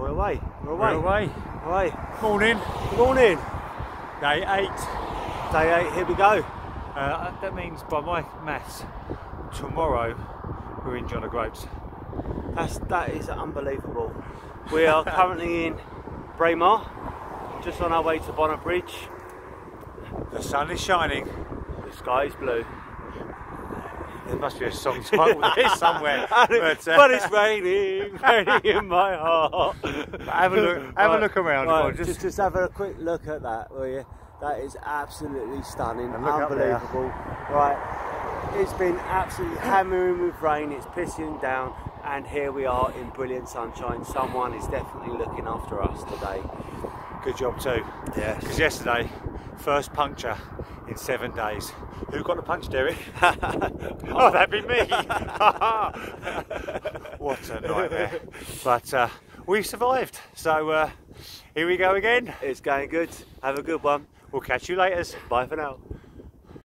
We're away. We're We're away. away. Away. Morning, Good morning. day eight. Day eight. Here we go. Uh, that means by my maths, tomorrow we're in John O'Groats. That's that is unbelievable. We are currently in Braemar, just on our way to Bonar Bridge. The sun is shining. The sky is blue. There must be a song title there somewhere. but, But, uh, it's raining, raining in my heart. have a look. Have a look around. right, just, just, just have a quick look at that, will you? That is absolutely stunning, And look up there. unbelievable. Right, it's been absolutely hammering with rain. It's pissing down, and here we are in brilliant sunshine. Someone is definitely looking after us today. good job too. Yes. Because yesterday, first puncture in seven days. Who got the punch, Derek? oh, that'd be me. what a nightmare. But uh, we survived. So uh, here we go again. It's going good. Have a good one. We'll catch you later. Bye for now.